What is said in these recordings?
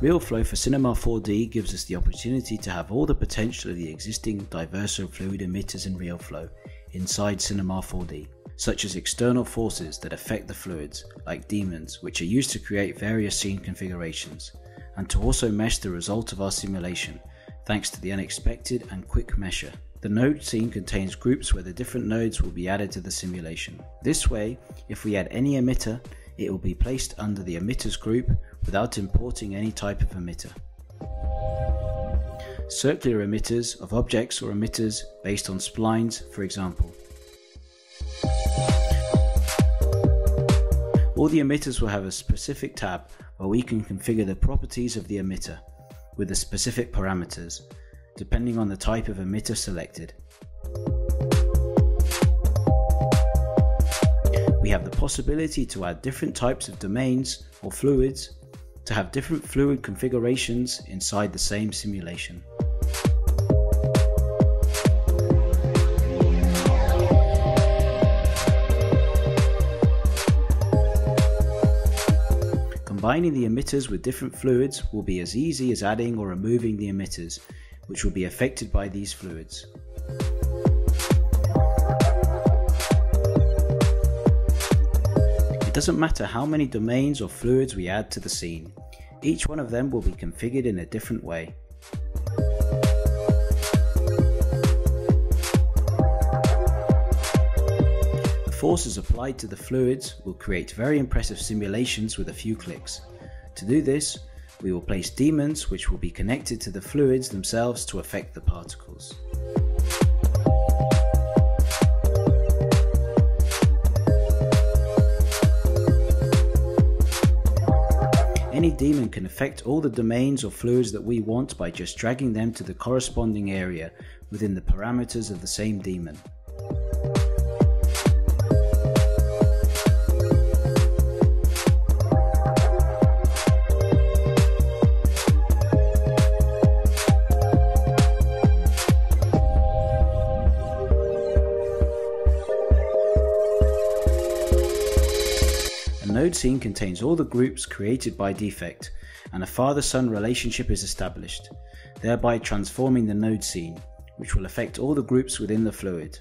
RealFlow for Cinema 4D gives us the opportunity to have all the potential of the existing Diverso fluid emitters in RealFlow inside Cinema 4D, such as external forces that affect the fluids, like daemons, which are used to create various scene configurations, and to also mesh the result of our simulation, thanks to the unexpected and quick mesher. The node scene contains groups where the different nodes will be added to the simulation. This way, if we add any emitter, it will be placed under the emitters group without importing any type of emitter. Circular emitters of objects or emitters based on splines, for example. All the emitters will have a specific tab where we can configure the properties of the emitter with the specific parameters, depending on the type of emitter selected. We have the possibility to add different types of domains or fluids to have different fluid configurations inside the same simulation. Combining the emitters with different fluids will be as easy as adding or removing the emitters, which will be affected by these fluids. Doesn't matter how many domains or fluids we add to the scene, each one of them will be configured in a different way. The forces applied to the fluids will create very impressive simulations with a few clicks. To do this, we will place daemons which will be connected to the fluids themselves to affect the particles. Any daemon can affect all the domains or fluids that we want by just dragging them to the corresponding area within the parameters of the same daemon. Node scene contains all the groups created by defect, and a father-son relationship is established, thereby transforming the node scene, which will affect all the groups within the fluid.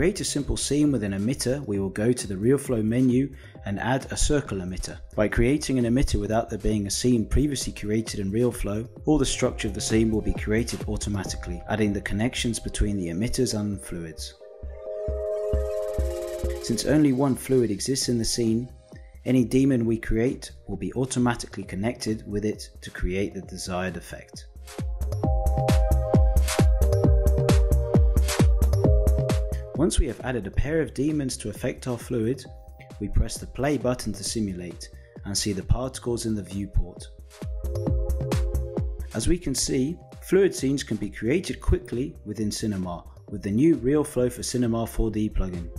Create a simple scene with an emitter, we will go to the RealFlow menu and add a circle emitter. By creating an emitter without there being a scene previously created in RealFlow, all the structure of the scene will be created automatically, adding the connections between the emitters and fluids. Since only one fluid exists in the scene, any daemon we create will be automatically connected with it to create the desired effect. Once we have added a pair of daemons to affect our fluid, we press the play button to simulate and see the particles in the viewport. As we can see, fluid scenes can be created quickly within Cinema with the new RealFlow for Cinema 4D plugin.